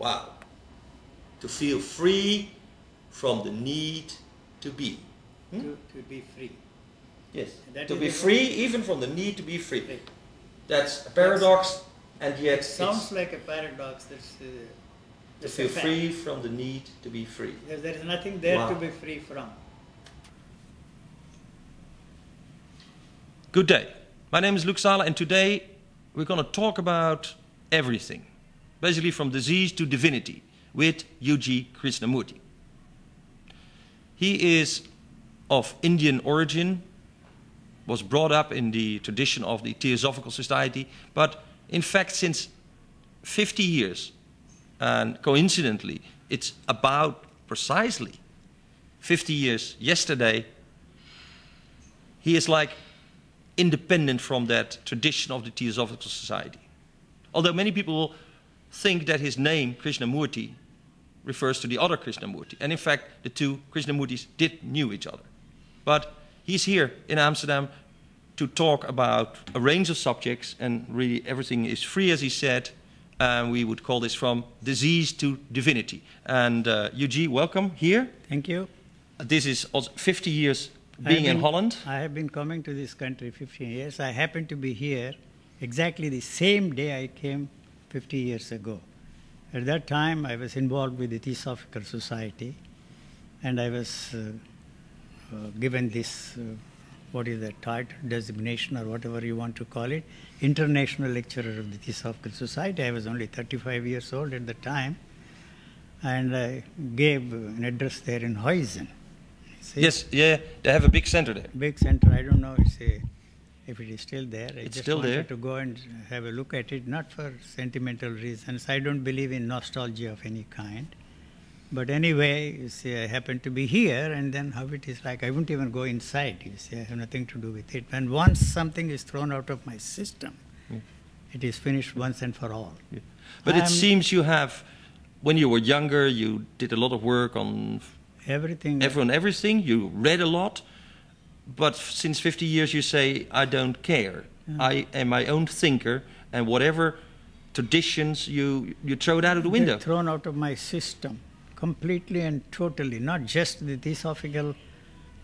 Wow. To feel free from the need to be. to, to be free. Yes. That to be the free even from the need to be free. Right. That's a paradox, and yet It sounds it's like a paradox. That's, uh, to feel free from the need to be free. Because there is nothing there to be free from. Good day. My name is Luc Sala, and today we're going to talk about everything, basically from disease to divinity, with U.G. Krishnamurti. He is of Indian origin, was brought up in the tradition of the Theosophical Society, but in fact, since 50 years, and coincidentally, it's about precisely 50 years yesterday, he is like independent from that tradition of the Theosophical Society. Although many people think that his name, Krishnamurti, refers to the other Krishnamurti. And in fact, the two Krishnamurtis did knew each other. But he's here in Amsterdam to talk about a range of subjects, and really everything is free, as he said. And we would call this from disease to divinity. And uh, welcome here. Thank you. This is also 50 years being have in Holland. I have been coming to this country 15 years. I happen to be here exactly the same day I came 50 years ago. At that time, I was involved with the Theosophical Society, and I was uh, uh, given this, uh, what is the title, designation, or whatever you want to call it, International Lecturer of the Theosophical Society. I was only 35 years old at the time, and I gave an address there in Huizen. See? Yes, yeah, they have a big center there. big center. I don't know it's a, if it is still there. I It's just still wanted there. to go and have a look at it, not for sentimental reasons. I don't believe in nostalgia of any kind. But anyway, you see, I happen to be here, and then how it is like, I won't even go inside. You see, I have nothing to do with it. And once something is thrown out of my system, Yeah. it is finished once and for all. But it I'm- seems you have, when you were younger, you did a lot of work on Everything. everyone, everything. You read a lot, but since 50 years, you say, "I don't care. Yeah. I am my own thinker, and whatever traditions you you throw it out of the window." They're thrown out of my system completely and totally, not just the theosophical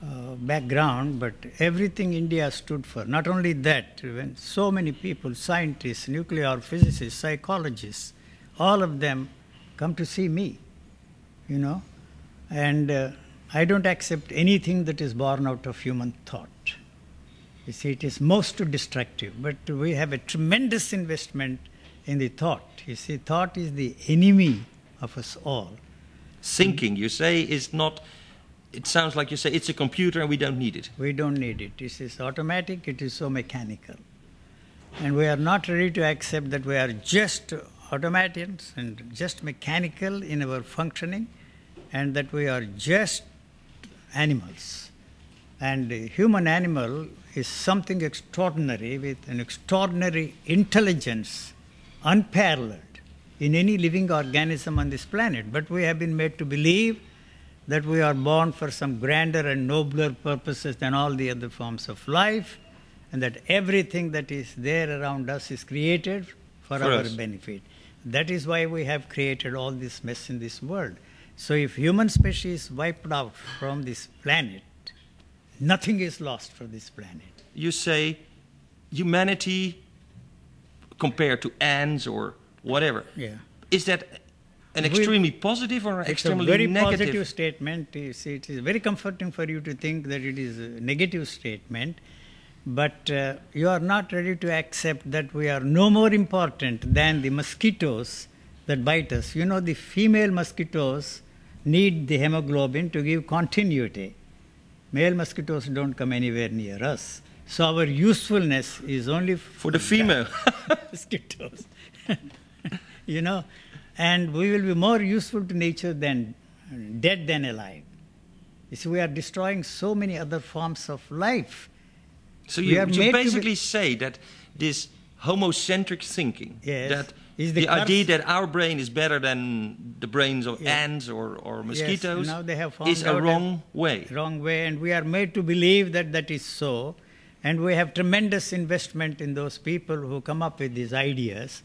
uh, background, but everything India stood for. Not only that, when so many people, scientists, nuclear physicists, psychologists, all of them come to see me, you know, and uh, I don't accept anything that is born out of human thought. You see, it is most destructive, but we have a tremendous investment in the thought. You see, thought is the enemy of us all. Thinking, you say, is not. It sounds like you say it's a computer and we don't need it. We don't need it. This is automatic, it is so mechanical. And we are not ready to accept that we are just automatons and just mechanical in our functioning and that we are just animals. And human animal is something extraordinary with an extraordinary intelligence, unparalleled in any living organism on this planet. But we have been made to believe that we are born for some grander and nobler purposes than all the other forms of life, and that everything that is there around us is created for, For our us. benefit. That is why we have created all this mess in this world. So if human species wiped out from this planet, nothing is lost for this planet. You say humanity compared to ants or whatever. Yeah. Is that an We- extremely positive or It's a extremely very negative? positive statement. You see, it is very comforting for you to think that it is a negative statement, but uh, you are not ready to accept that we are no more important than the mosquitoes that bite us. You know, the female mosquitoes need the hemoglobin to give continuity. Male mosquitoes don't come anywhere near us. So our usefulness is only For the female. mosquitoes. you know, and we will be more useful to nature than dead than alive. You see, we are destroying so many other forms of life. So you, you basically say that this homocentric thinking, Yes, that is the, the idea that our brain is better than the brains of Yeah. ants or, or Yes, mosquitoes now they have found is a wrong way. Wrong way, and we are made to believe that that is so. And we have tremendous investment in those people who come up with these ideas.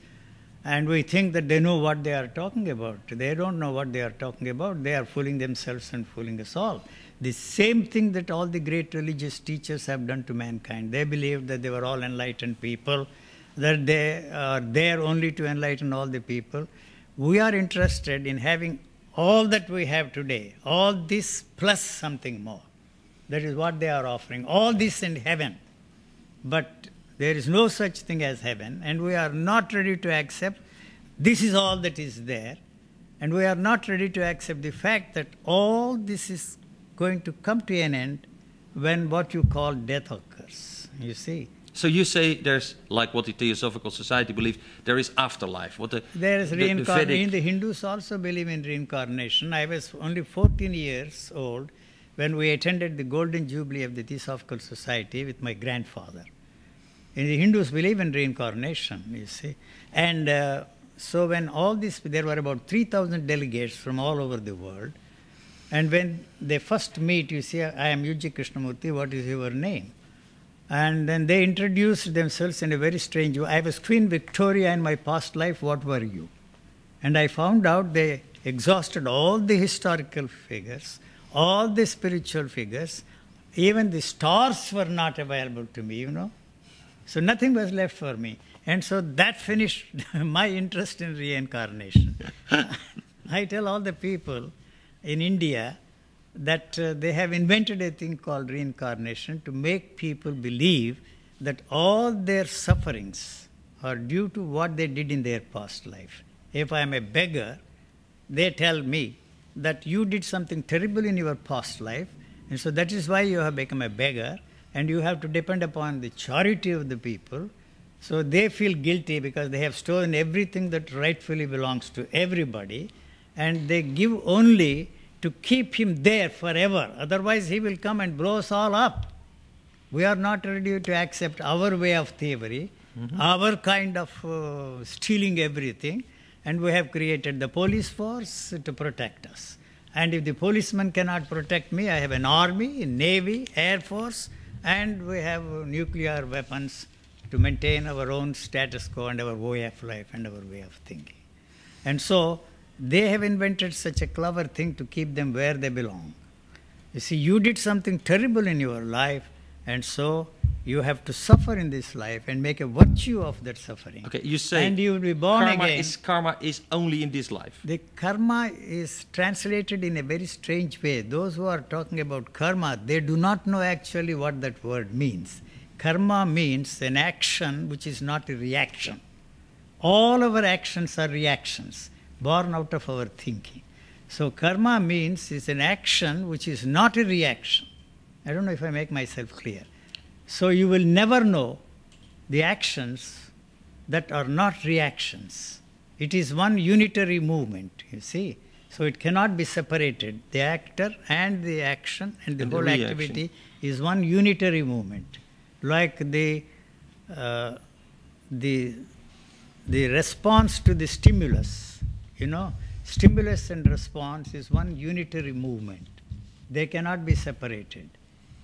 And we think that they know what they are talking about. They don't know what they are talking about. They are fooling themselves and fooling us all. The same thing that all the great religious teachers have done to mankind. They believed that they were all enlightened people, that they are there only to enlighten all the people. We are interested in having all that we have today, all this plus something more. That is what they are offering. All this in heaven. But there is no such thing as heaven, and we are not ready to accept this is all that is there. And we are not ready to accept the fact that all this is going to come to an end when what you call death occurs. You see? So you say there's, like what the Theosophical Society believes, there is afterlife. What the, there is the- the reincarnation. Vedic- The Hindus also believe in reincarnation. I was only 14 years old when we attended the Golden Jubilee of the Theosophical Society with my grandfather. And the Hindus believe in reincarnation, you see. And uh, so when all this, there were about 3,000 delegates from all over the world. And when they first meet, you see, I am U.G. Krishnamurti, what is your name? And then they introduced themselves in a very strange way. I was Queen Victoria in my past life, what were you? And I found out they exhausted all the historical figures, all the spiritual figures, even the stars were not available to me, you know. So nothing was left for me. And so that finished my interest in reincarnation. I tell all the people in India that uh, they have invented a thing called reincarnation to make people believe that all their sufferings are due to what they did in their past life. If I am a beggar, they tell me that you did something terrible in your past life, and so that is why you have become a beggar, and you have to depend upon the charity of the people. So they feel guilty because they have stolen everything that rightfully belongs to everybody, and they give only to keep him there forever. Otherwise, he will come and blow us all up. We are not ready to accept our way of theory, our kind of uh, stealing everything, and we have created the police force to protect us. And if the policeman cannot protect me, I have an army, navy, air force, and we have nuclear weapons to maintain our own status quo and our way of life and our way of thinking. And so they have invented such a clever thing to keep them where they belong. You see, you did something terrible in your life, and so you have to suffer in this life and make a virtue of that suffering. Okay, you say and you will be born karma again. is karma is only in this life. The karma is translated in a very strange way. Those who are talking about karma, they do not know actually what that word means. Karma means an action which is not a reaction. All our actions are reactions born out of our thinking. So karma means is an action which is not a reaction. I don't know if I make myself clear. So you will never know the actions that are not reactions. It is one unitary movement, you see. So it cannot be separated. The actor and the action and the And whole reaction. activity is one unitary movement. Like the, uh, the, the response to the stimulus, you know, stimulus and response is one unitary movement. They cannot be separated.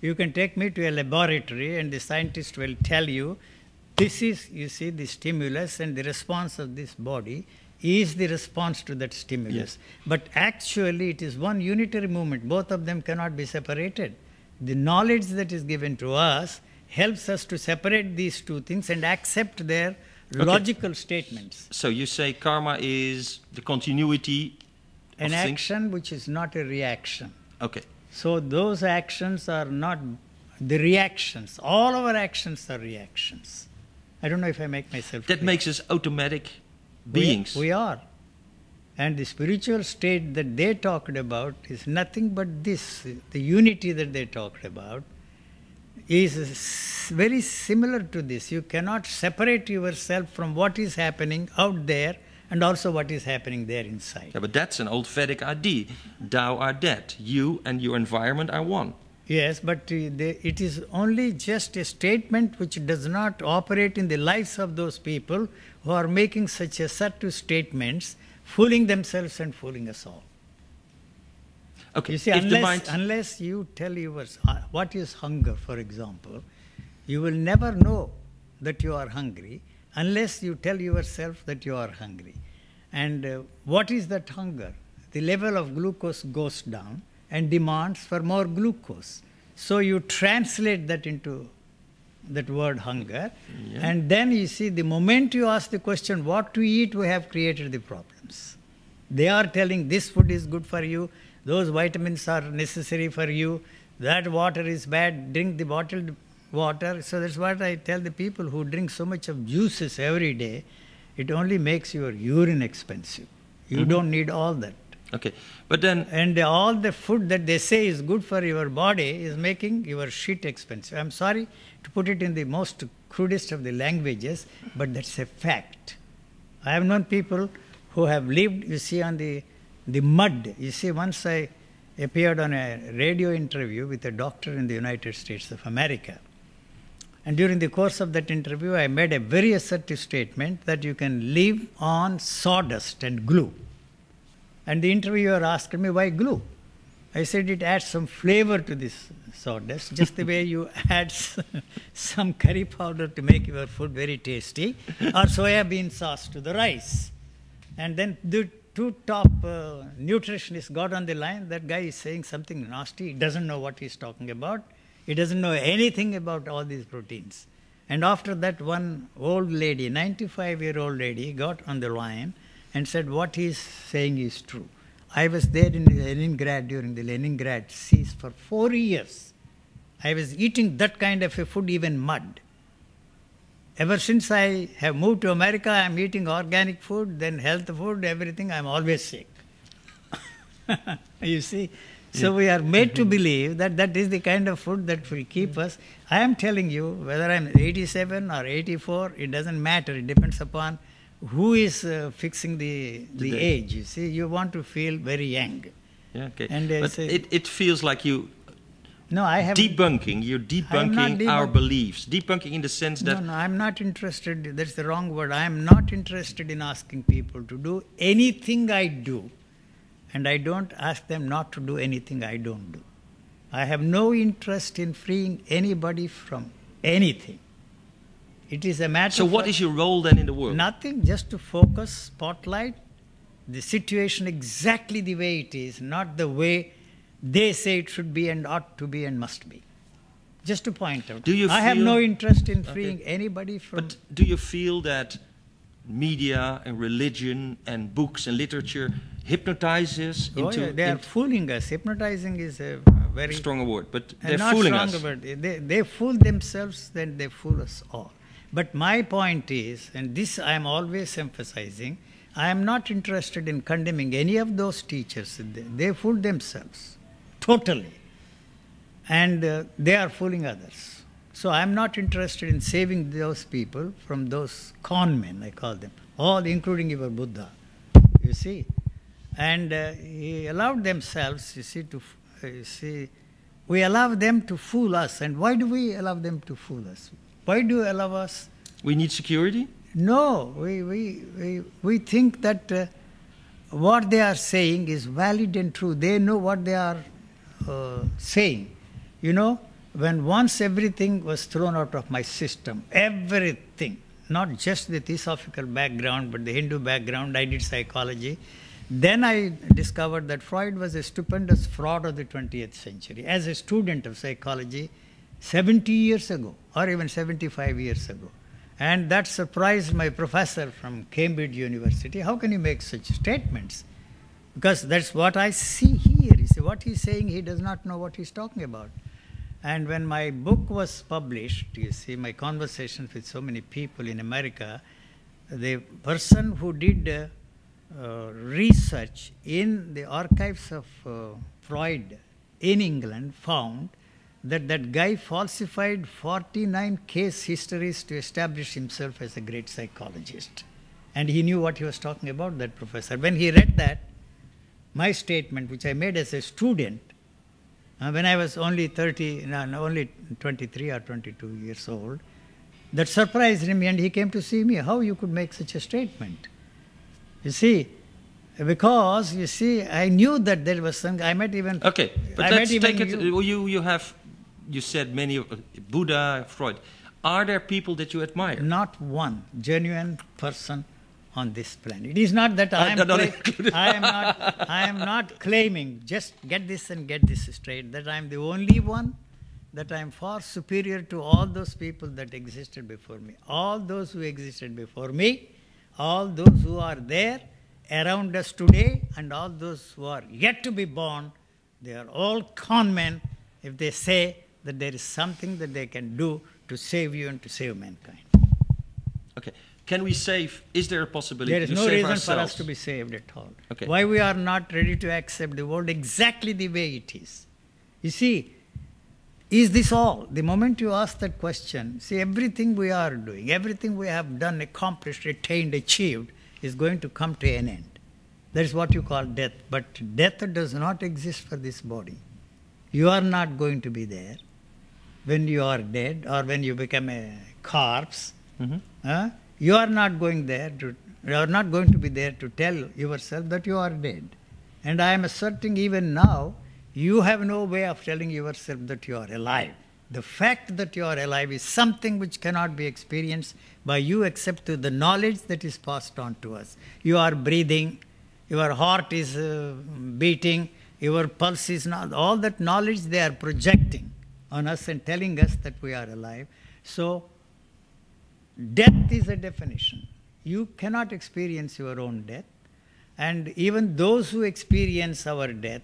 You can take me to a laboratory and the scientist will tell you this is, you see, the stimulus and the response of this body is the response to that stimulus. Yes. But actually, it is one unitary movement. Both of them cannot be separated. The knowledge that is given to us helps us to separate these two things and accept their. Logical statements. So you say karma is the continuity An things. action which is not a reaction. Okay. So those actions are not the reactions. All our actions are reactions. I don't know if I make myself That clear. makes us automatic We- beings. We, are. And the spiritual state that they talked about is nothing but this. The unity that they talked about is very similar to this. You cannot separate yourself from what is happening out there and also what is happening there inside. yeah, but that's an old Vedic idea. Thou art dead. You and your environment are one. Yes, but uh, it is only just a statement which does not operate in the lives of those people who are making such assertive statements, fooling themselves and fooling us all. Okay. You see, if unless, unless you tell yours uh, what is hunger, for example, you will never know that you are hungry unless you tell yourself that you are hungry. And uh, what is that hunger? The level of glucose goes down and demands for more glucose. So you translate that into that word hunger, Yeah. and then you see the moment you ask the question, what to eat, we have created the problems. They are telling this food is good for you, those vitamins are necessary for you, that water is bad, drink the bottled water. So that's what I tell the people who drink so much of juices every day, it only makes your urine expensive. You Mhm. don't need all that. Okay, but then And all the food that they say is good for your body is making your shit expensive. I'm sorry to put it in the most crudest of the languages, but that's a fact. I have known people who have lived, you see, on the, the mud. You see, once I appeared on a radio interview with a doctor in the United States of America. And during the course of that interview, I made a very assertive statement that you can live on sawdust and glue. And the interviewer asked me, why glue? I said, it adds some flavor to this sawdust, just the way you add some curry powder to make your food very tasty, or soya bean sauce to the rice. And then the two top uh, nutritionists got on the line. That guy is saying something nasty. He doesn't know what he's talking about. He doesn't know anything about all these proteins. And after that, one old lady, 95 year old lady, got on the line and said, What he's saying is true. I was there in Leningrad during the Leningrad siege for four years. I was eating that kind of a food, even mud. Ever since I have moved to America, I'm eating organic food, then health food, everything, I'm always sick. you see? So we are made to believe that that is the kind of food that will keep us. I am telling you, whether I'm 87 or 84, it doesn't matter. It depends upon who is uh, fixing the, the age. You see, you want to feel very young. yeah, okay. And they but say- it, it feels like you No, I have debunking. You're debunking our beliefs. Debunking in the sense that No, no, I'm not interested. That's the wrong word. I'm not interested in asking people to do anything I do, and I don't ask them not to do anything I don't do. I have no interest in freeing anybody from anything. It is a matter So, what is your role then in the world? nothing, just to focus, spotlight the situation exactly the way it is, not the way they say it should be and ought to be and must be. Just to point out. Do you I have no interest in Okay. freeing anybody from. But do you feel that media and religion and books and literature hypnotizes Oh, into yeah, they are fooling us. Hypnotizing is a very strong word, but they're not fooling strong us. word. They, they fool themselves, then they fool us all. But my point is, and this I am always emphasizing, I am not interested in condemning any of those teachers. They, they fool themselves totally, and uh, they are fooling others. So I am not interested in saving those people from those con men, I call them, all including your Buddha. You see, and uh, he allowed themselves, you see, to uh, you see, we allow them to fool us. And why do we allow them to fool us? Why do you allow us? We need security. No, we, we, we, we think that uh, what they are saying is valid and true. They know what they are uh, saying. You know, when once everything was thrown out of my system, everything, not just the theosophical background, but the Hindu background, I did psychology. Then I discovered that Freud was a stupendous fraud of the 20th century. As a student of psychology, 70 years ago, or even 75 years ago. And that surprised my professor from Cambridge University. How can you make such statements? Because that's what I see here. You see, what he's saying, he does not know what he's talking about. And when my book was published, you see, my conversations with so many people in America, the person who did uh, uh, research in the archives of uh, Freud in England found that that guy falsified 49 case histories to establish himself as a great psychologist. And he knew what he was talking about, that professor. When he read that, my statement, which I made as a student, uh, when I was only 30, no, no, only 23 or 22 years old, that surprised him and he came to see me. How you could make such a statement? You see, because you see, I knew that there was some. I might even. Okay, but I let's take it. you- You you have you said many of Buddha, Freud. Are there people that you admire? Not one genuine person on this planet. It is not that I am, Uh, not cla- I am not I am not claiming, just get this and get this straight, that I am the only one, that I am far superior to all those people that existed before me. All those who existed before me, all those who are there around us today, and all those who are yet to be born, they are all con men if they say that there is something that they can do to save you and to save mankind. Okay. Can we save? Is there a possibility There is no reason ourselves? for us to be saved at all. Okay. Why we are not ready to accept the world exactly the way it is? You see, is this all? The moment you ask that question, see, everything we are doing, everything we have done, accomplished, attained, achieved, is going to come to an end. That is what you call death. But death does not exist for this body. You are not going to be there when you are dead or when you become a corpse. Mhm. Huh? You are not going there to you are not going to be there to tell yourself that you are dead. And I am asserting even now, you have no way of telling yourself that you are alive. The fact that you are alive is something which cannot be experienced by you except through the knowledge that is passed on to us. You are breathing, your heart is uh, beating, your pulse is not, all that knowledge they are projecting on us and telling us that we are alive. So, death is a definition. You cannot experience your own death, and even those who experience our death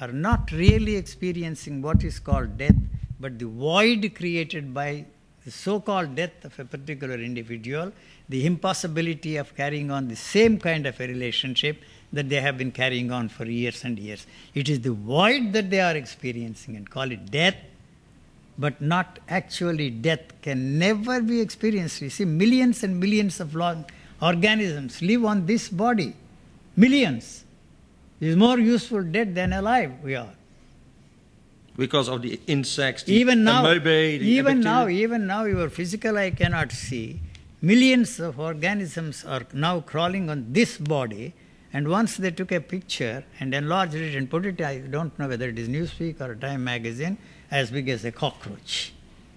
are not really experiencing what is called death, but the void created by the so called death of a particular individual, the impossibility of carrying on the same kind of a relationship that they have been carrying on for years and years. It is the void that they are experiencing and call it death but not actually death can never be experienced. You see, millions and millions of long organisms live on this body. Millions. It is more useful dead than alive we are. Because of the insects, the Even now, amoeba, even now, even now, your physical eye cannot see. Millions of organisms are now crawling on this body, and once they took a picture and enlarged it and put it, I don't know whether it is Newsweek or Time magazine, as big as a cockroach.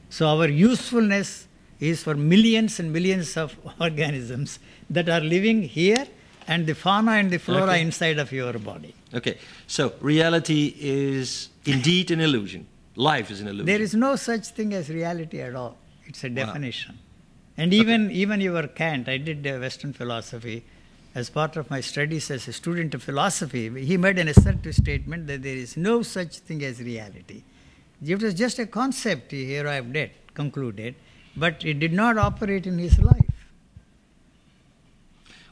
So our usefulness is for millions and millions of organisms that are living here and the fauna and the flora Okay. inside of your body. Okay, so reality is indeed an illusion. Life is an illusion. There is no such thing as reality at all. It's a Wow. definition. And even even your Kant, I did uh, Western philosophy as part of my studies as a student of philosophy. He made an assertive statement that there is no such thing as reality. It was just a concept he arrived at, concluded, but it did not operate in his life.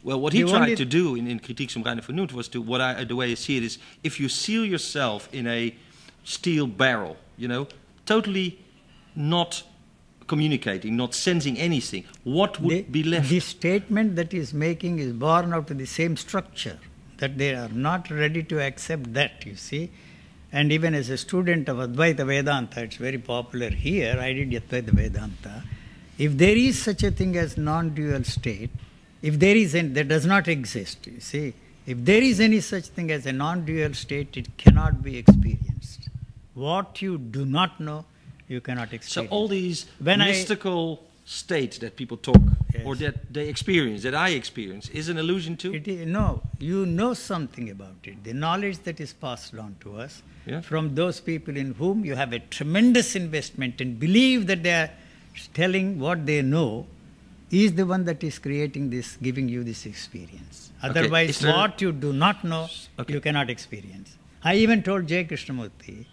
Well, what he The tried to do in, in Kritiek zum Reine Vernunft was to, what I, the way I see it is, if you seal yourself in a steel barrel, you know, totally not communicating, not sensing anything, what would the, be left? The statement that he is making is born out of the same structure, that they are not ready to accept that, you see. And even as a student of Advaita Vedanta, it's very popular here, I did Advaita Vedanta. If there is such a thing as non dual state, if there is any, that does not exist, you see, if there is any such thing as a non dual state, it cannot be experienced. What you do not know, you cannot experience. so all these When I- states that people talk or that they experience, that I experience, is an illusion too? It is, no, you know something about it. The knowledge that is passed on to us Yeah. from those people in whom you have a tremendous investment and believe that they are telling what they know is the one that is creating this, giving you this experience. Otherwise, is there- what you do not know, Okay. you cannot experience. I even told J. Krishnamurti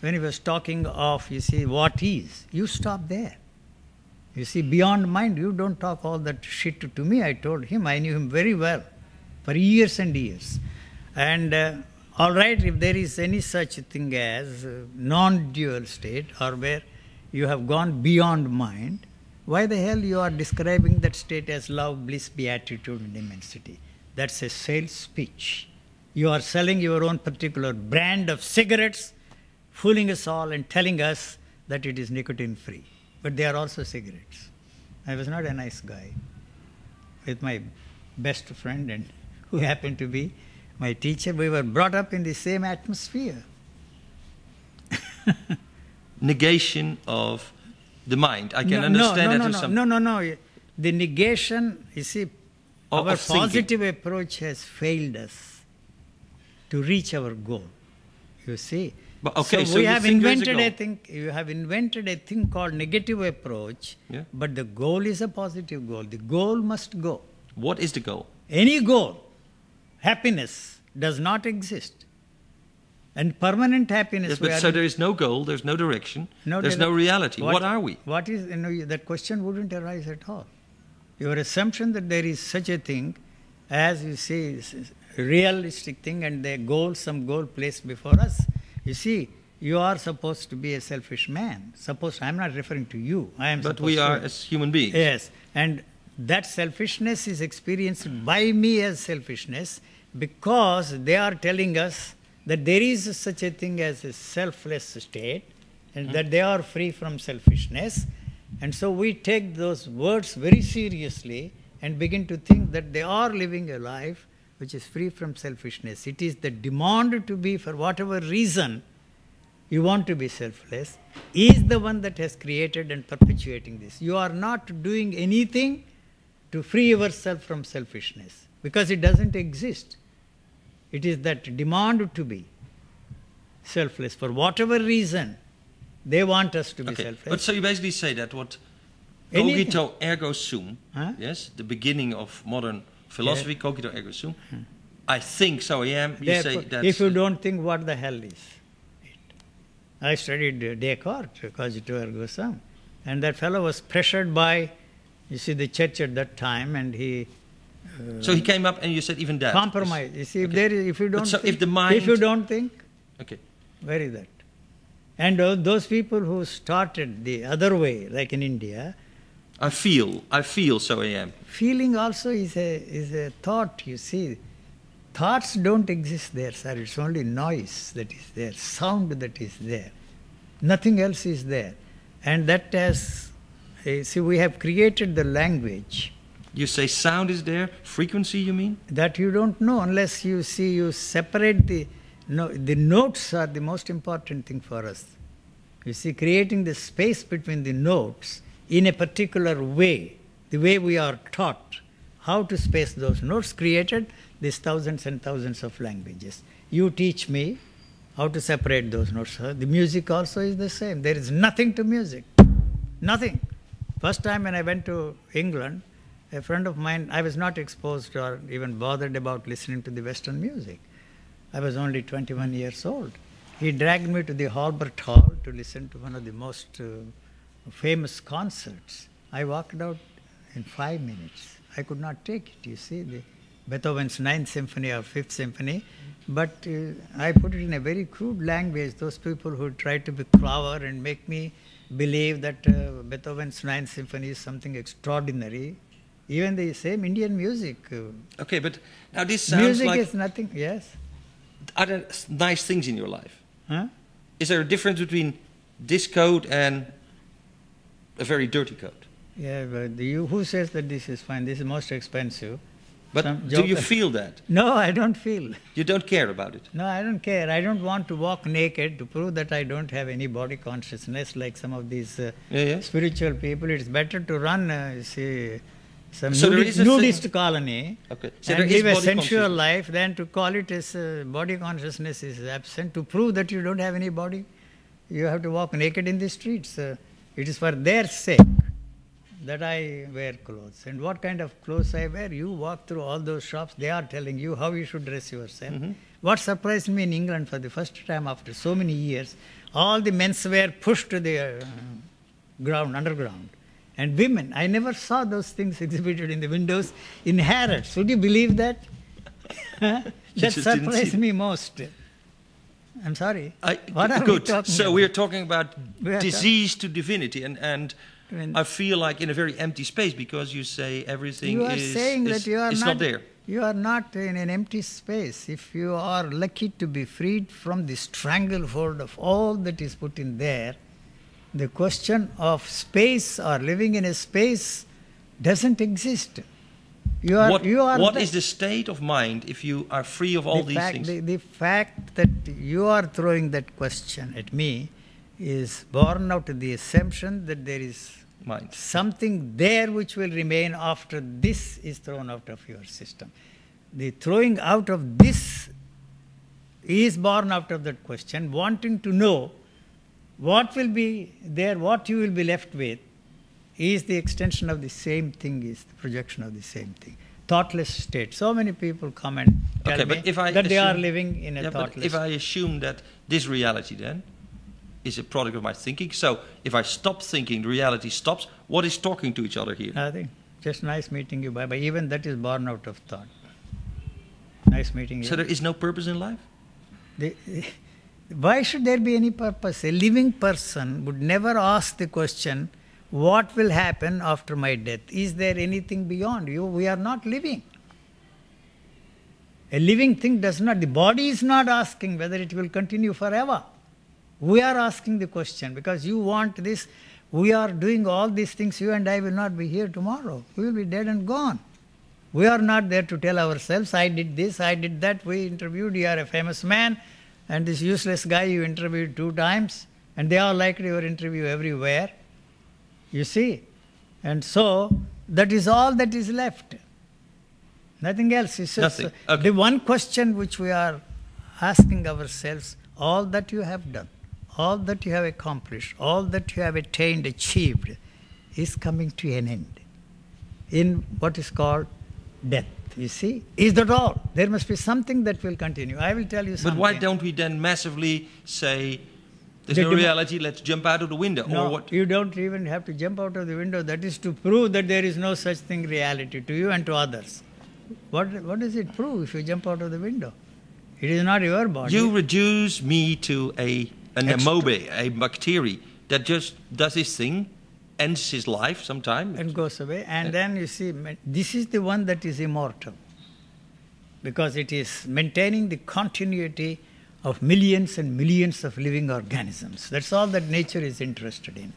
when he was talking of, you see, what is, you stop there. You see, beyond mind, you don't talk all that shit to, me. I told him, I knew him very well for years and years. And uh, all right, if there is any such thing as uh, non dual state or where you have gone beyond mind, why the hell you are describing that state as love, bliss, beatitude, and immensity? That's a sales speech. You are selling your own particular brand of cigarettes, fooling us all and telling us that it is nicotine free. But they are also cigarettes. I was not a nice guy with my best friend and who happened to be my teacher. We were brought up in the same atmosphere. Negation of the mind. I can no, understand no, no, that no, no, some. no, no, no. The negation, you see, Of- our of positive approach has failed us to reach our goal. You see. But, okay, so, so we you have think there is a invented a thing. You have invented a thing called negative approach. Yeah. But the goal is a positive goal. The goal must go. What is the goal? Any goal, happiness does not exist. And permanent happiness. Yes, but so there is no goal, there's no direction, No, there's there- no reality. What, are we? What is, you know, that question wouldn't arise at all. Your assumption that there is such a thing as you say, is is a realistic thing and the goal, some goal placed before us. You see, you are supposed to be a selfish man. Suppose, I'm not referring to you. I am But supposed we to- are as human beings. Yes, and that selfishness is experienced by me as selfishness because they are telling us that there is such a thing as a selfless state and that they are free from selfishness. And so we take those words very seriously and begin to think that they are living a life which is free from selfishness. It is the demand to be, for whatever reason, you want to be selfless, is the one that has created and perpetuating this. You are not doing anything to free yourself from selfishness because it doesn't exist. It is that demand to be selfless for whatever reason they want us to be Okay, selfless. but so you basically say that what Anything. cogito ergo sum, Huh? yes, the beginning of modern philosophy, cogito ergo sum. Hmm. I think so. I am. You say that's if you don't think, what the hell is it? I studied uh, Descartes, cogito ergo sum, and that fellow was pressured by, you see, the church at that time, and he So he came up and you said even that compromise. You see, if okay. there is, if you don't, so if think, the mind- if you don't think, Okay. where is that? And uh, those people who started the other way, like in India, I feel. I feel. So I am. feeling also is a is a thought. You see, thoughts don't exist there, sir. It's only noise that is there, sound that is there. Nothing else is there, and that has. eh, see, we have created the language You say sound is there. Frequency. You mean? that you don't know unless you see you separate the no, the notes are the most important thing for us you see creating the space between the notes in a particular way the way we are taught how to space those notes created these thousands and thousands of languages. You teach me how to separate those notes the music also is the same. There is nothing to music. Nothing. First time when i went to england a friend of mine, I was not exposed or even bothered about listening to the Western music. I was only 21 years old. He dragged me to the Albert Hall to listen to one of the most uh, famous concerts. I walked out in five minutes. I could not take it, you see, the Beethoven's Ninth Symphony or Fifth Symphony. But uh, I put it in a very crude language. Those people who try to be clever and make me believe that uh, Beethoven's Ninth Symphony is something extraordinary. Even the same Indian music. Uh, Okay, but now this sounds music like is nothing, yes. are there nice things in your life? Huh? Is there a difference between this coat and a very dirty coat? Yeah, but you, who says that this is fine? This is most expensive. But Some do you feel that? No, I don't feel. You don't care about it. No, I don't care. I don't want to walk naked to prove that I don't have any body consciousness like some of these uh, Yeah, yeah. spiritual people. It's better to run, uh, you see, some So there nudi- is a thing- nudist colony Okay. So and live a sensual life than to call it as uh, body consciousness is absent to prove that you don't have any body. You have to walk naked in the streets. Uh, it is for their sake that I wear clothes. And what kind of clothes I wear? You walk through all those shops, they are telling you how you should dress yourself. Mm-hmm. What surprised me in England for the first time after so many years, all the men's menswear pushed to the uh, ground, underground. And women, I never saw those things exhibited in the windows in Harrods. Would you believe that? that just didn't see surprised me most. I'm sorry. I, what are good. we talking so about? we're talking about are disease to divinity, and and When- I feel like in a very empty space because you say everything you are is, saying is, that you are is not, there. You are not in an empty space. If you are lucky to be freed from the stranglehold of all that is put in there, the question of space or living in a space doesn't exist. You are, what you are what the- is the state of mind if you are free of all the these fact, things? The, the fact that you are throwing that question at me is born out of the assumption that there is Mind. something there which will remain after this is thrown out of your system. The throwing out of this is born out of that question, wanting to know what will be there, what you will be left with, is the extension of the same thing, is the projection of the same thing. Thoughtless state. So many people come and tell Okay, me but if I that they are living in a Yeah, but thoughtless if I assume that this reality then is a product of my thinking, so if I stop thinking, the reality stops. What is talking to each other here? Nothing. Just nice meeting you. Bye bye. Even that is born out of thought. Nice meeting you. So there is no purpose in life. The- why should there be any purpose? A living person would never ask the question, What will happen after my death? Is there anything beyond you? We are not living. A living thing does not, the body is not asking whether it will continue forever. We are asking the question because you want this. We are doing all these things. You and I will not be here tomorrow. We will be dead and gone. We are not there to tell ourselves, I did this, I did that. We interviewed, you are a famous man, and this useless guy you interviewed two times, and they are likely your interview everywhere. You see? And so, that is all that is left. Nothing else. It's just Nothing. Okay. the one question which we are asking ourselves all that you have done, all that you have accomplished, all that you have attained, achieved, is coming to an end in what is called death. You see? Is that all? There must be something that will continue. I will tell you something. But why don't we then massively say, there's The no reality, let's jump out of the window? No, or what? you don't even have to jump out of the window. That is to prove that there is no such thing reality to you and to others. What, what does it prove if you jump out of the window? It is not your body. You reduce me to a an amoeba, a bacteria that just does his thing, ends his life sometime. and goes away. And Yeah. then you see, this is the one that is immortal because it is maintaining the continuity of millions and millions of living organisms. That's all that nature is interested in.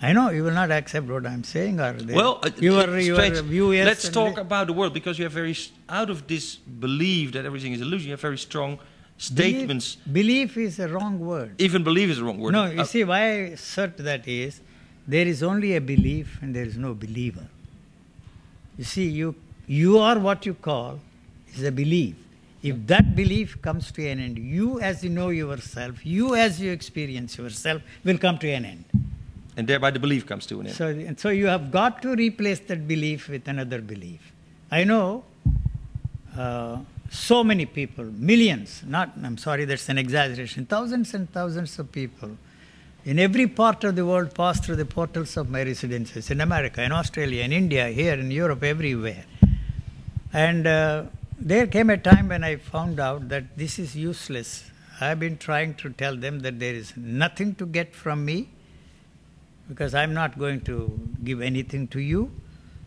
I know you will not accept what I'm saying, or the- Well, uh, your, it's your strange. view is. Let's talk the- about the world because you have very out of this belief that everything is illusion. You have very strong belief- statements. Belief is a wrong word. Even believe is a wrong word. No, you Uh, see, why I assert that is there is only a belief and there is no believer. You see, you, you are what you call is a belief. If that belief comes to an end, you as you know yourself, you as you experience yourself, will come to an end. and thereby the belief comes to an end. So, and so you have got to replace that belief with another belief. I know uh, so many people, millions, not, I'm sorry, that's an exaggeration, thousands and thousands of people in every part of the world pass through the portals of my residences in America, in Australia, in India, here, in Europe, everywhere. And uh, there came a time when I found out that this is useless. I've been trying to tell them that there is nothing to get from me because I'm not going to give anything to you.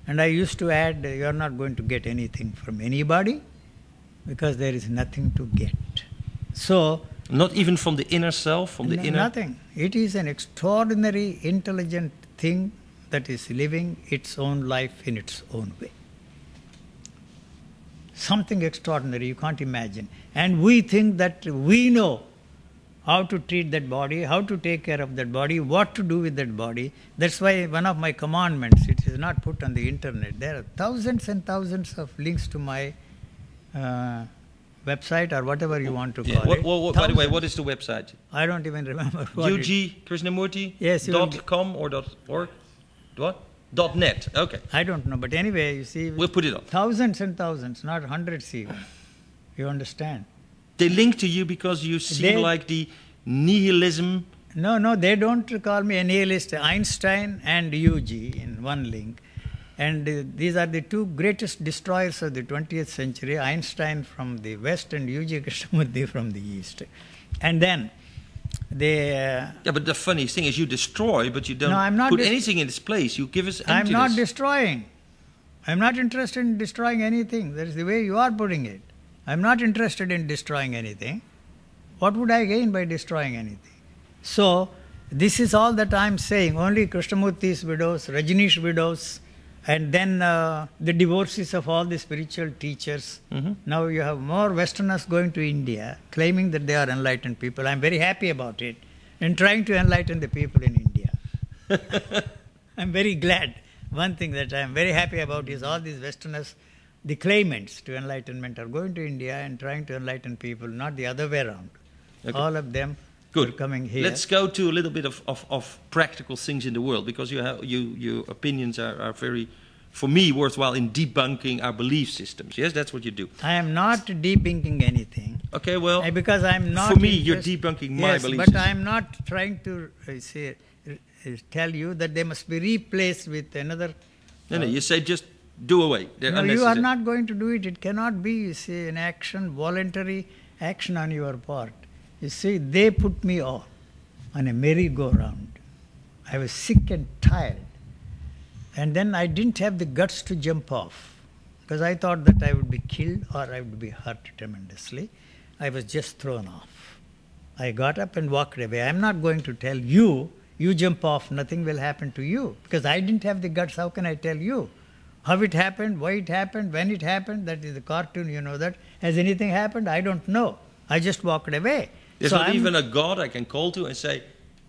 And I used to add, you're not going to get anything from anybody because there is nothing to get. So, Not even from the inner self, from the no- inner. nothing. It is an extraordinary, intelligent thing that is living its own life in its own way. Something extraordinary you can't imagine. And we think that we know how to treat that body, how to take care of that body, what to do with that body. That's why one of my commandments, it is not put on the internet. There are thousands and thousands of links to my uh, website or whatever you want to call. What, it. what, what, by the way, what is the website? I don't even remember what UG Krishnamurti? Yes, dot com or dot org? What? Dot net. Okay. I don't know, but anyway, you see, We'll put it up. thousands and thousands, not hundreds even. You understand? They link to you because you seem They- like the nihilism. No, no, they don't call me a nihilist. Einstein and UG in one link. And uh, these are the two greatest destroyers of the 20th century Einstein from the west and UG Krishnamurti from the east. And then they. Uh, Yeah, but the funny thing is you destroy, but you don't No, I'm not put anything in its place. You give us I'm not destroying. I'm not interested in destroying anything. That is the way you are putting it. I'm not interested in destroying anything. What would I gain by destroying anything? So, this is all that I'm saying. Only Krishnamurti's widows, Rajneesh widows, and then uh, the divorces of all the spiritual teachers. Mhm. Now you have more Westerners going to India claiming that they are enlightened people. I'm very happy about it and trying to enlighten the people in India. I'm very glad. One thing that I'm very happy about is all these Westerners, the claimants to enlightenment, are going to India and trying to enlighten people, not the other way around. Okay. All of them Good. coming here. Let's go to a little bit of, of, of practical things in the world because you have, you, your opinions are, are very, for me, worthwhile in debunking our belief systems. Yes, that's what you do. I am not debunking anything. Okay, well, Uh, because I'm not. for me, you're debunking my yes, belief but system. I'm not trying to uh, say, uh, uh, tell you that they must be replaced with another. no, no, you say just do away. They're No, you are not going to do it. It cannot be, you see, an action, voluntary action on your part. You see, they put me off on a merry-go-round. I was sick and tired. And then I didn't have the guts to jump off because I thought that I would be killed or I would be hurt tremendously. I was just thrown off. I got up and walked away. I'm not going to tell you, you jump off, nothing will happen to you because I didn't have the guts. How can I tell you? How it happened, why it happened, when it happened, that is the cartoon, you know that. Has anything happened? I don't know. I just walked away. There's So not I'm- even a God I can call to and say,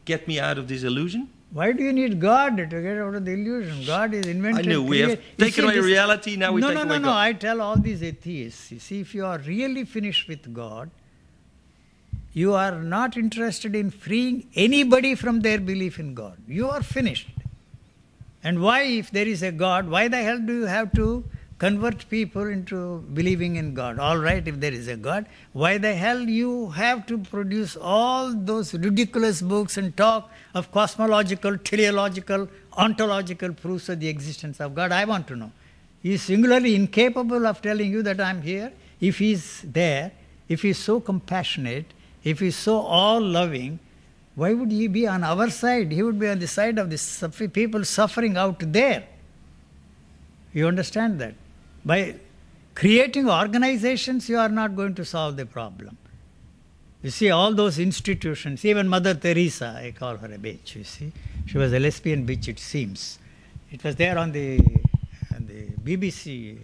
get me out of this illusion. Why do you need God to get out of the illusion? God is invented. I know, we have You taken see, away this- reality, now we no, take no, away no, no. God. I tell all these atheists, you see, if you are really finished with God, you are not interested in freeing anybody from their belief in God. You are finished. And why, if there is a God, why the hell do you have to convert people into believing in God? All right, if there is a God, why the hell you have to produce all those ridiculous books and talk of cosmological, teleological, ontological proofs of the existence of God? I want to know. He is singularly incapable of telling you that I'm here. If he's there, if he's so compassionate, if he's so all loving, why would he be on our side? He would be on the side of the people suffering out there. You understand that? By creating organizations, you are not going to solve the problem. You see, all those institutions, even Mother Teresa, I call her a bitch, you see. She was a lesbian bitch, it seems. It was there on the, on the BBC,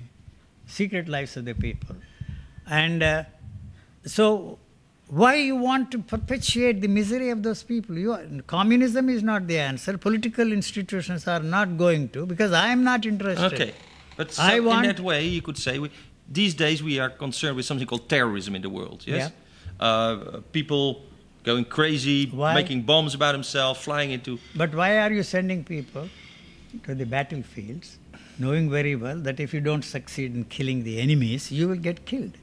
Secret Lives of the People. And uh, so, why you want to perpetuate the misery of those people? You are, communism is not the answer. Political institutions are not going to, because I am not interested. Okay. But so in that way, you could say, we, these days we are concerned with something called terrorism in the world. Yes? Uh, people going crazy, Why? making bombs about themselves, flying into. But why are you sending people to the battlefields, knowing very well that if you don't succeed in killing the enemies, you will get killed?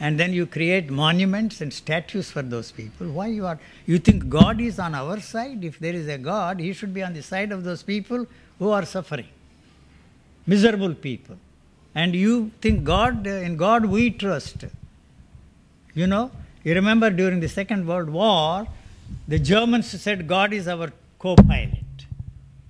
And then you create monuments and statues for those people. Why you are? You think God is on our side? If there is a God, He should be on the side of those people who are suffering, miserable people. And you think God, in God we trust. You know, you remember during the Second World War, the Germans said God is our co pilot.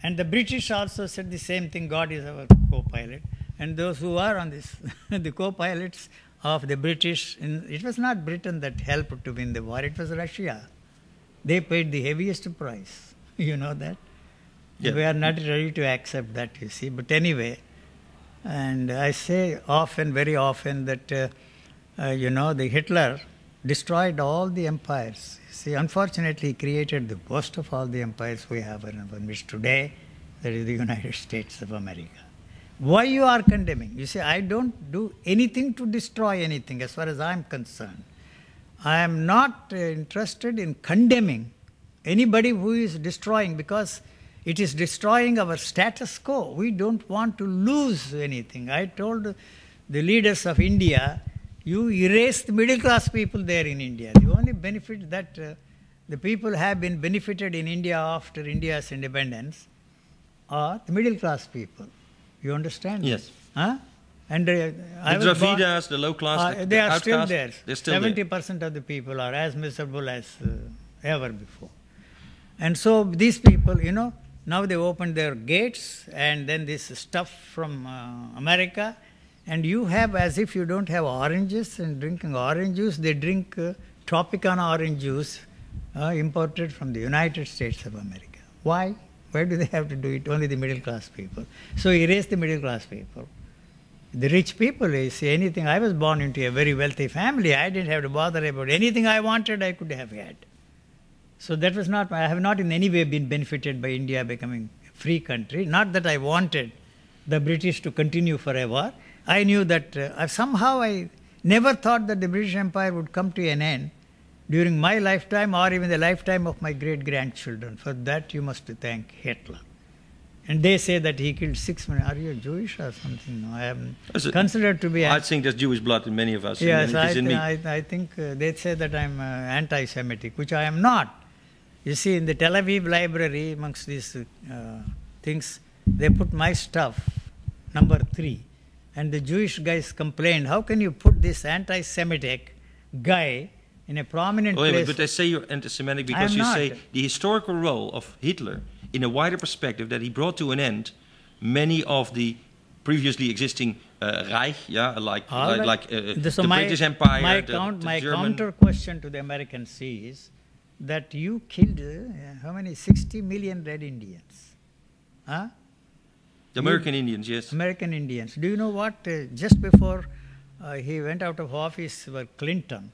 And the British also said the same thing God is our co pilot. And those who are on this, the co pilots of the British, in, it was not Britain that helped to win the war, it was Russia. They paid the heaviest price. You know that? We are not ready to accept that, you see. But anyway, and I say often, very often, that uh, uh, you know the Hitler destroyed all the empires. See, unfortunately, he created the worst of all the empires we have in in which today, that is the United States of America. Why you are condemning? You see, I don't do anything to destroy anything, as far as I am concerned. I am not uh, interested in condemning anybody who is destroying because it is destroying our status quo. We don't want to lose anything. I told the leaders of India, you erase the middle class people there in India. The only benefit that uh, the people have been benefited in India after India's independence are the middle class people. You understand? Yes. Huh? And uh, I The Dravidas, the low class, uh, the, they the are still there. They're still Seventy there. percent of the people are as miserable as uh, ever before, and so these people, you know, now they opened their gates, and then this stuff from uh, America, and you have as if you don't have oranges and drinking orange juice. They drink uh, Tropicana orange juice uh, imported from the United States of America. Why? Why do they have to do it? Only the middle class people. So erase the middle class people. The rich people, you see, anything. I was born into a very wealthy family. I didn't have to bother about anything I wanted, I could have had. So that was not, I have not in any way been benefited by India becoming a free country. Not that I wanted the British to continue forever. I knew that uh, somehow I never thought that the British Empire would come to an end during my lifetime or even the lifetime of my great grandchildren. For that, you must thank Hitler. And they say that he killed six men. Are you Jewish or something? No, I am considered to be. I think there's Jewish blood in many of us. Yes, I, th- I, I, think uh, they say that I'm uh, anti Semitic, which I am not. You see, in the Tel Aviv library, amongst these uh, things, they put my stuff, number three. And the Jewish guys complained, how can you put this anti Semitic guy in a prominent Wait, place? but they say you're anti Semitic because you not. say the historical role of Hitler in a wider perspective that he brought to an end many of the previously existing uh, Reich, yeah, like All like, right. like uh, The- so the my, British Empire, My, the, count, the my German. counter question to the Americans is that you killed uh, how many? 60 million red Indians. Huh? the American Indians, yes. American Indians. Do you know what? Uh, just before uh, he went out of office, where Clinton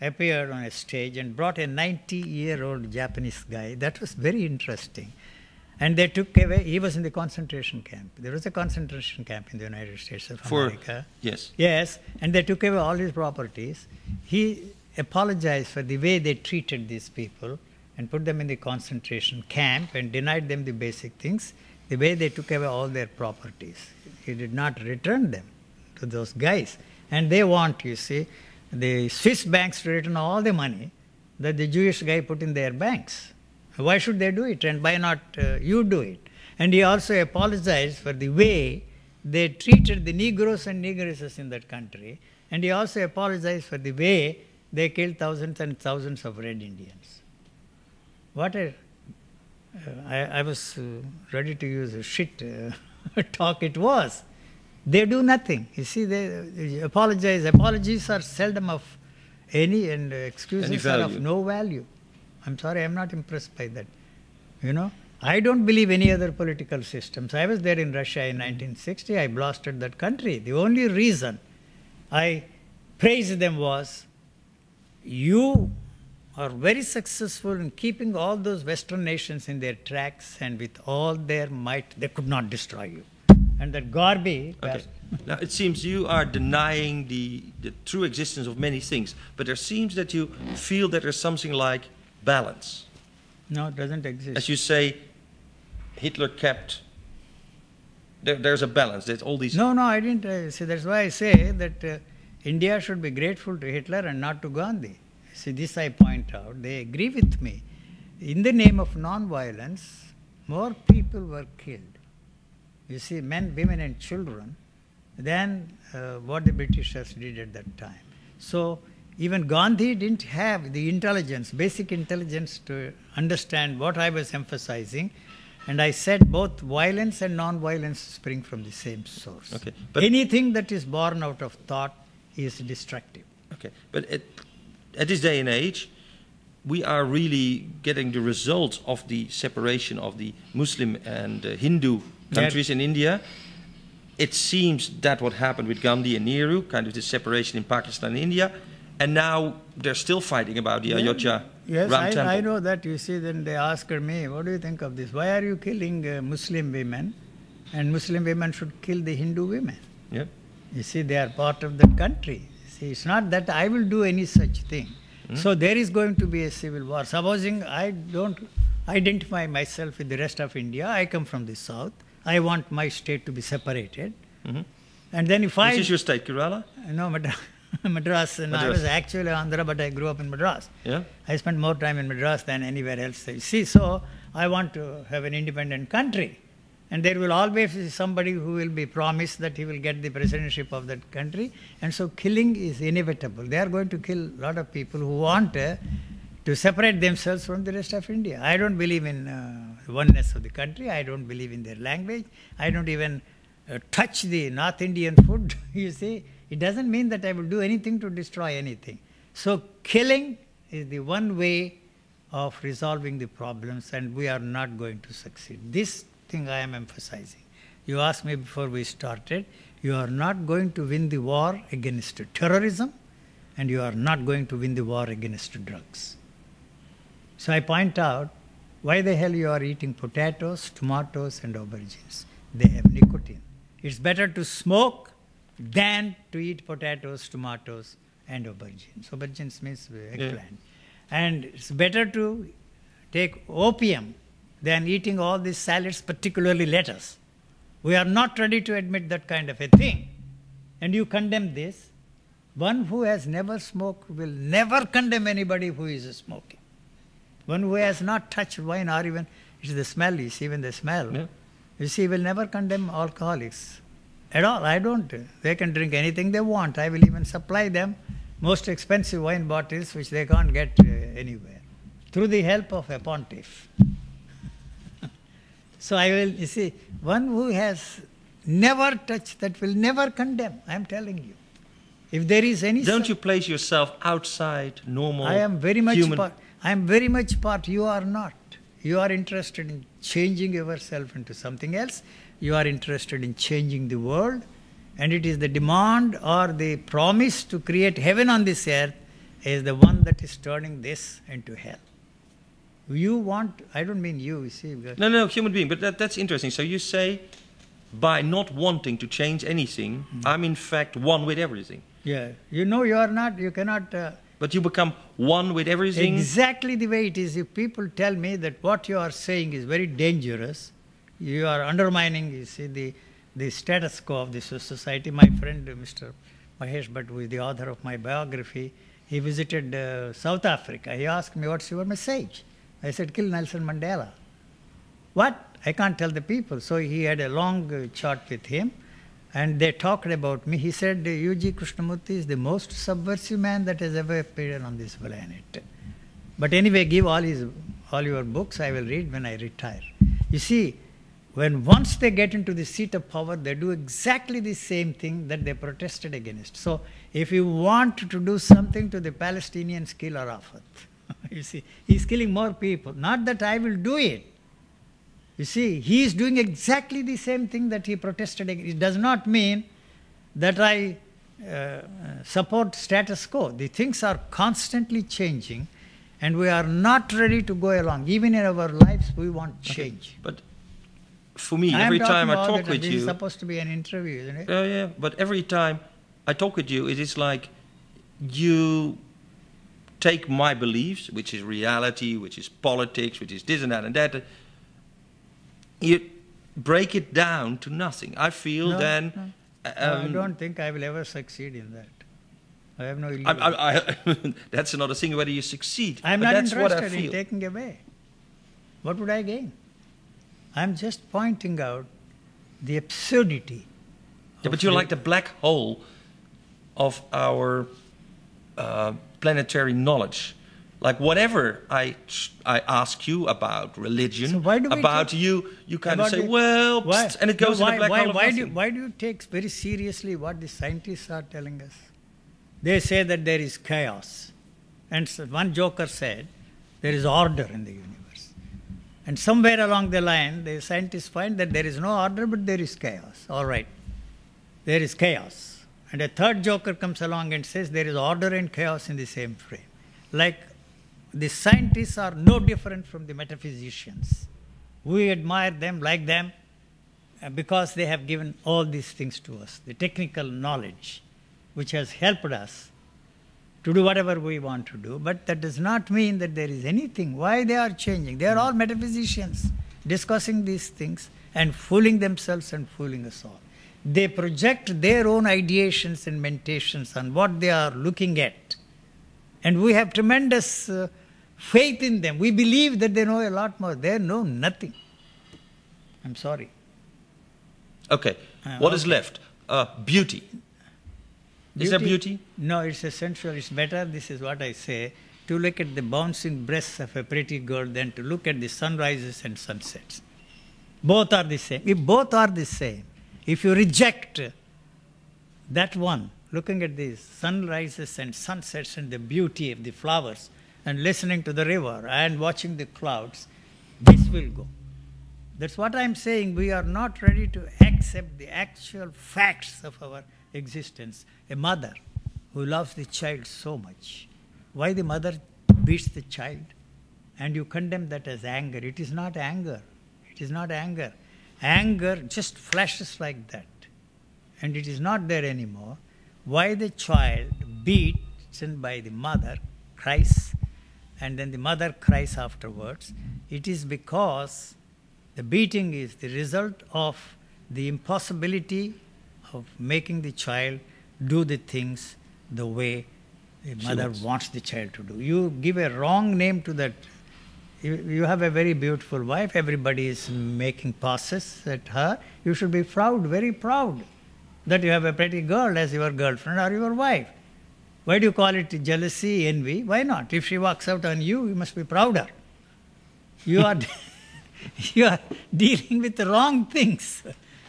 appeared on a stage and brought a 90 year old Japanese guy. That was very interesting. And they took away, he was in the concentration camp. There was a concentration camp in the United States of For America. yes, Yes, and they took away all his properties. He apologized for the way they treated these people and put them in the concentration camp and denied them the basic things, the way they took away all their properties. He did not return them to those guys. And they want, you see, the Swiss banks to return all the money that the Jewish guy put in their banks. Why should they do it? And why not uh, you do it? And he also apologized for the way they treated the Negroes and Negresses in that country. And he also apologized for the way they killed thousands and thousands of red Indians. What a. Uh, I, I was uh, ready to use a shit uh, talk it was. They do nothing. You see, they, they apologize. Apologies are seldom of any, and excuses Any are of no value. I'm sorry, I'm not impressed by that. You know, I don't believe any other political systems. I was there in Russia in 1960. I blasted that country. The only reason I praised them was you are very successful in keeping all those Western nations in their tracks, and with all their might, they could not destroy you. And that Gorby, Okay. Now it seems you are denying the, the true existence of many things, but there seems that you feel that there's something like balance. no, it doesn't exist. As you say, Hitler kept. There, there's a balance. There's all these. No, no, I didn't. Uh, see, that's why I say that uh, India should be grateful to Hitler and not to Gandhi. See, this I point out. They agree with me. In the name of non-violence, more people were killed. You see, men, women, and children than uh, what the Britishers did at that time. So even Gandhi didn't have the intelligence, basic intelligence to understand what I was emphasizing. And I said both violence and non-violence spring from the same source. Okay, but- Anything that is born out of thought is destructive. Okay, but at, at this day and age, we are really getting the results of the separation of the Muslim and uh, Hindu countries in India. It seems that what happened with Gandhi and Nehru, kind of the separation in Pakistan and India, and now they're still fighting about the. Ayodhya Yes, Ram I, temple. I know that. You see, then they asked me, what do you think of this? Why are you killing uh, Muslim women? And Muslim women should kill the Hindu women. Yeah. You see, they are part of the country. See, it's not that I will do any such thing. So there is going to be a civil war. Supposing I don't identify myself with the rest of India, I come from the south. I want my state to be separated. Mhm. And then if I Which is your state, Kerala? no Madras, Madras and I was actually Andhra, but I grew up in Madras. Yeah. I spent more time in Madras than anywhere else. You see, so I want to have an independent country. And there will always be somebody who will be promised that he will get the presidency of that country. And so killing is inevitable. They are going to kill a lot of people who want uh, to separate themselves from the rest of India. I don't believe in uh, oneness of the country. I don't believe in their language. I don't even uh, touch the North Indian food. you see, it doesn't mean that I will do anything to destroy anything. So killing is the one way of resolving the problems, and we are not going to succeed. This thing I am emphasizing. You asked me before we started, you are not going to win the war against terrorism, and you are not going to win the war against drugs. So I point out why the hell you are eating potatoes, tomatoes, and aubergines. They have nicotine. It's better to smoke than to eat potatoes, tomatoes, and aubergines. Aubergines means eggplant. And it's better to take opium than eating all these salads, particularly lettuce. We are not ready to admit that kind of a thing. And you condemn this. One who has never smoked will never condemn anybody who is smoking. One who has not touched wine or even, it's the smell, you see, even the smell. Yeah. You see, will never condemn alcoholics at all. I don't. They can drink anything they want. I will even supply them most expensive wine bottles which they can't get uh, anywhere through the help of a pontiff. So I will, you see, one who has never touched that will never condemn. I am telling you. If there is any. Don't you place yourself outside normal I am very much human part. I am very much part. You are not. You are interested in changing yourself into something else. You are interested in changing the world, and it is the demand or the promise to create heaven on this earth is the one that is turning this into hell. You want. I don't mean you. you see. No, no, human being. But that, that's interesting. So you say, by not wanting to change anything, Hmm. I'm in fact one with everything. Yeah. You know you are not. You cannot. Uh, But you become one with everything. Exactly the way it is. If people tell me that what you are saying is very dangerous, you are undermining, you see, the, the status quo of this society. My friend, Mr. Mahesh Bhatt, who is the author of my biography, he visited uh, South Africa. He asked me, What's your message? I said, Kill Nelson Mandela. What? I can't tell the people. So he had a long chat with him and they talked about me. He said, U.G. Krishnamurti is the most subversive man that has ever appeared on this planet. But anyway, give all his all your books, I will read when I retire. You see, when once they get into the seat of power, they do exactly the same thing that they protested against. So if you want to do something to the Palestinians, kill Arafat. you see, he's killing more people. Not that I will do it. You see, he is doing exactly the same thing that he protested against. It does not mean that I uh, support status quo. The things are constantly changing, and we are not ready to go along. Even in our lives, we want change. But for me, I every time I talk with this is supposed to be an interview, isn't it? Yeah, yeah. But every time I talk with you, it is like you take my beliefs, which is reality, which is politics, which is this and that and that. You break it down to nothing. I feel No, then. no. um, I don't think I will ever succeed in that. I have no illusion. I, I, I, that's another thing whether you succeed. I'm not that's what I interested in taking away. What would I gain? I'm just pointing out the absurdity. Yeah, but you're the- like the black hole of our uh, planetary knowledge. Like whatever I I ask you about religion, So why do about take- you, you kind of say, well, Why? psst, and it No, goes why, in the black why, hole why do, why do you take very seriously what the scientists are telling us? They say that there is chaos. And so one joker said, there is order in the universe. And somewhere along the line, the scientists find that there is no order, but there is chaos. All right. There is chaos. And a third joker comes along and says there is order and chaos in the same frame. Like the scientists are no different from the metaphysicians. We admire them, like them, uh, because they have given all these things to us the technical knowledge, which has helped us to do whatever we want to do. But that does not mean that there is anything. Why they are changing? They are all metaphysicians discussing these things and fooling themselves and fooling us all. They project their own ideations and meditations on what they are looking at. And we have tremendous uh, faith in them. We believe that they know a lot more. They know nothing. I'm sorry. Okay, Uh, what is okay. left? Uh, beauty. Is there beauty? No, it's essential. It's better, this is what I say, to look at the bouncing breasts of a pretty girl than to look at the sunrises and sunsets. Both are the same. If both are the same, if you reject that one, looking at the sunrises and sunsets and the beauty of the flowers, and listening to the river and watching the clouds, this will go. That's what I'm saying. We are not ready to accept the actual facts of our existence. A mother who loves the child so much, why the mother beats the child? And you condemn that as anger. It is not anger. It is not anger. Anger just flashes like that. And it is not there anymore. Why the child beaten by the mother cries and then the mother cries afterwards? It is because the beating is the result of the impossibility of making the child do the things the way the mother wants. wants the child to do. You give a wrong name to that. You, you have a very beautiful wife, everybody is making passes at her. You should be proud, very proud, that you have a pretty girl as your girlfriend or your wife. Why do you call it jealousy, envy? Why not? If she walks out on you, you must be prouder. You are, you are dealing with the wrong things.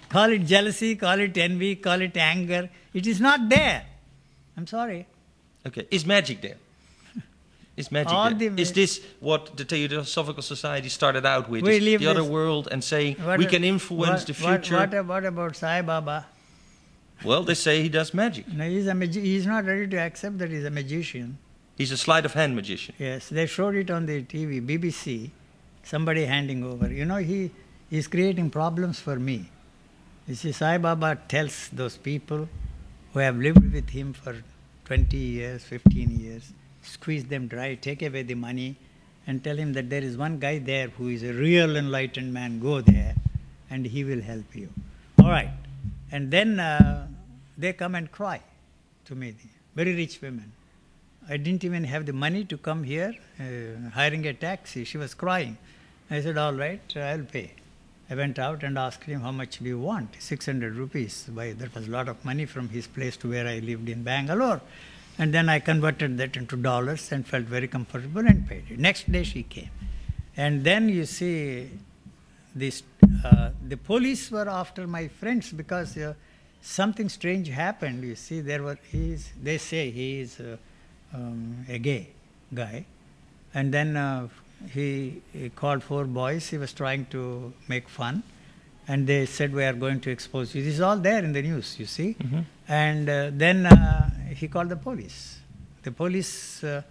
Call it jealousy, call it envy, call it anger. It is not there. I'm sorry. Okay, is magic there? Is magic? Is this what the Theosophical Society started out with? We the other world and saying What we can influence what- the what- future? What, what about Sai Baba? Well, they say he does magic. No, he's, a magi- he's not ready to accept that he's a magician. He's a sleight of hand magician. Yes, they showed it on the TV, BBC, somebody handing over. You know, he is creating problems for me. You see, Sai Baba tells those people who have lived with him for 20 years, 15 years, squeeze them dry, take away the money, and tell him that there is one guy there who is a real enlightened man. Go there, and he will help you. All right. And then uh, they come and cry to me, very rich women. I didn't even have the money to come here, uh, hiring a taxi. She was crying. I said, All right, I'll pay. I went out and asked him, How much do you want? 600 rupees. Why, that was a lot of money from his place to where I lived in Bangalore. And then I converted that into dollars and felt very comfortable and paid it. Next day she came. And then you see, this, uh, the police were after my friends because uh, something strange happened. You see, there were, he is, they say he is. Uh, um, a gay guy, and then uh, he, he called four boys. He was trying to make fun, and they said, "We are going to expose you." This is all there in the news, you see. And uh, then uh, he called the police. The police uh,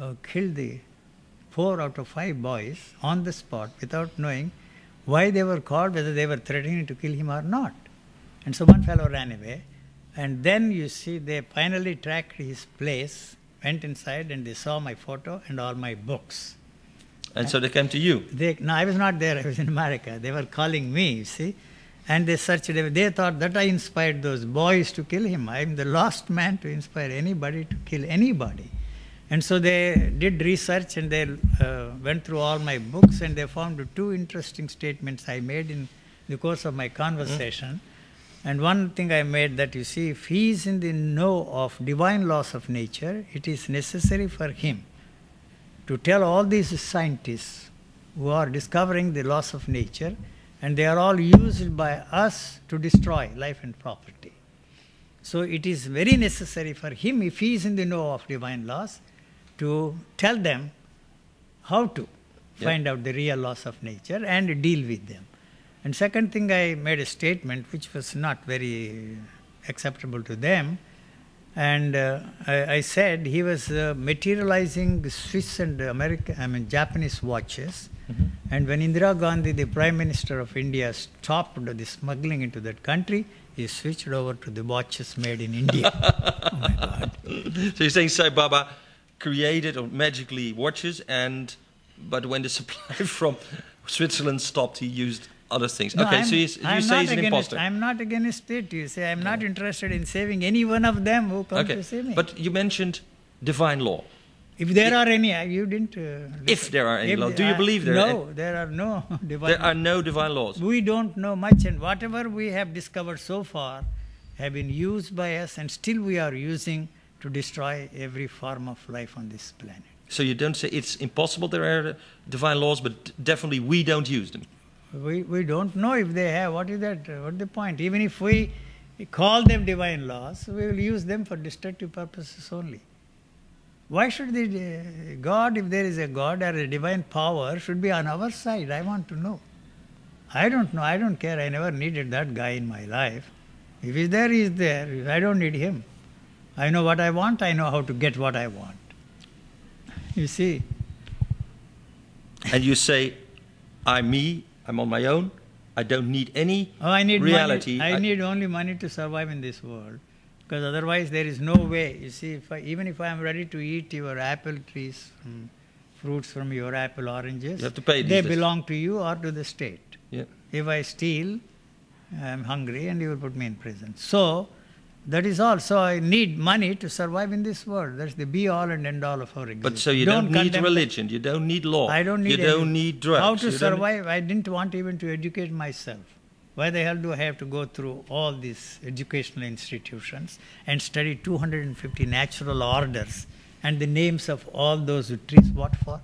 uh, killed the four out of five boys on the spot without knowing why they were called, whether they were threatening to kill him or not. And so one fellow ran away. And then you see, they finally tracked his place, went inside, and they saw my photo and all my books. And so they came to you. They, no, I was not there, I was in America. They were calling me, you see. And they searched, they thought that I inspired those boys to kill him. I'm the last man to inspire anybody to kill anybody. And so they did research and they uh, went through all my books and they found two interesting statements I made in the course of my conversation. And one thing I made that you see, if he is in the know of divine laws of nature, it is necessary for him to tell all these scientists who are discovering the laws of nature, and they are all used by us to destroy life and property. So it is very necessary for him, if he is in the know of divine laws, to tell them how to Yeah. find out the real laws of nature and deal with them. And second thing, I made a statement which was not very acceptable to them. And uh, I, I said he was uh, materializing Swiss and American, I mean Japanese watches. And when Indira Gandhi, the Prime Minister of India, stopped the smuggling into that country, he switched over to the watches made in India. oh my God! So you're saying Sai Baba created or magically watches, and but when the supply from Switzerland stopped, he used other things. No, okay, I'm, so you, you I'm say not he's an against, imposter. I'm not against it. You say I'm not interested in saving any one of them who come okay, to see me. but you mentioned divine law. if there are any, you didn't. Uh, If there are any if law, do you are- believe there are No, there are no divine. There are no divine laws. We don't know much, and whatever we have discovered so far have been used by us, and still we are using to destroy every form of life on this planet. So you don't say it's impossible there are divine laws, but definitely we don't use them. We, we don't know if they have. What is that? What the point? Even if we call them divine laws, we will use them for destructive purposes only. Why should the uh, God, if there is a God or a divine power, should be on our side? I want to know. I don't know. I don't care. I never needed that guy in my life. If he's there, he's there. I don't need him. I know what I want. I know how to get what I want. You see? And you say, I'm me, I'm on my own, I don't need any Oh, I need reality. money. I, need only money to survive in this world. Because otherwise, there is no way. You see, if I, even if I am ready to eat your apple trees, mm, fruits from your apple oranges, You have to pay they days. belong to you or to the state. Yeah. If I steal, I am hungry and you will put me in prison. So, that is all. So, I need money to survive in this world. That's the be all and end all of our existence. But so you don't, need religion, you don't need law, I don't need you don't need drugs. How to you survive? I didn't want even to educate myself. Why the hell do I have to go through all these educational institutions and study 250 natural orders and the names of all those who teach what for?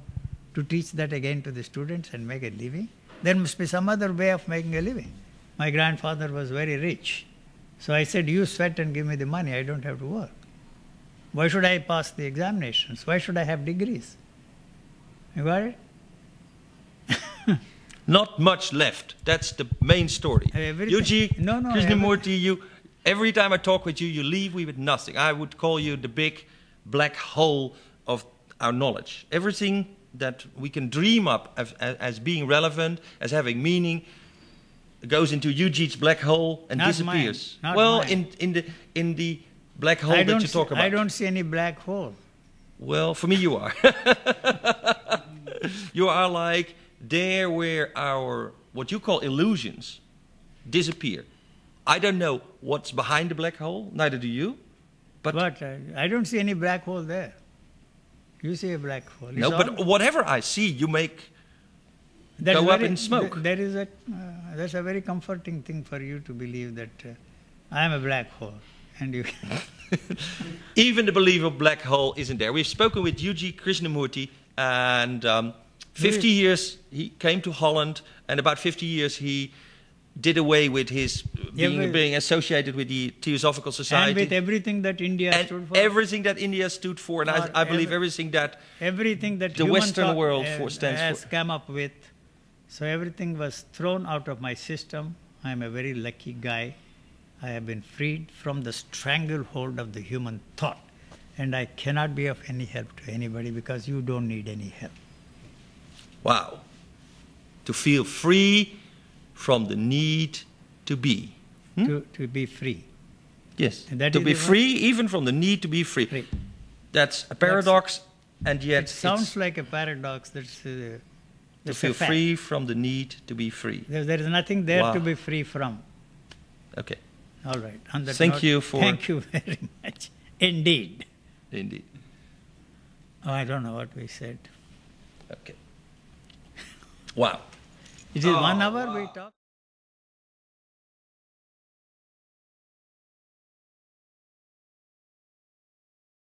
To teach that again to the students and make a living? There must be some other way of making a living. My grandfather was very rich. So I said, You sweat and give me the money, I don't have to work. Why should I pass the examinations? Why should I have degrees? You got it? Not much left. That's the main story. Everything- U.G. No, no, Krishnamurti, you every time I talk with you, you leave me with nothing. I would call you the big black hole of our knowledge. Everything that we can dream up as, as, as being relevant, as having meaning, goes into U.G.'s black hole and Not disappears. mine, well, mine. in in the in the black hole I that you talk see, about. I don't see any black hole. Well, for me, you are. you are like there where our, what you call illusions, disappear. I don't know what's behind the black hole, neither do you. But, But uh, I don't see any black hole there. You see a black hole. It's no, but whatever I see, you make. That's go up very- in smoke. th- There is a, uh, that's a very comforting thing for you to believe that uh, I am a black hole. And you, Even the belief of black hole isn't there. We've spoken with U.G. Krishnamurti, and um, 50 Really? years he came to Holland, and about 50 years he did away with his being, but- being associated with the Theosophical Society. and with everything that India and stood for, everything that India stood for, and I, I believe every- everything that everything that the human Western thought, world uh, for- stands has for. come up with. So everything was thrown out of my system. I am a very lucky guy. I have been freed from the stranglehold of the human thought. And I cannot be of any help to anybody because you don't need any help. wow, to feel free from the need to be. Hmm? To, to be free. Yes, And that to be the one- free, even from the need to be free. Free. That's a paradox, and yet It sounds like a paradox. That's, uh, that's feel a fact. free from the need to be free. There, there is nothing there to be free from. Okay, All right. Thank note, you for- Thank you very much. Indeed. indeed. Oh, I don't know what we said. Okay. Wow. It is Oh, one hour we talk.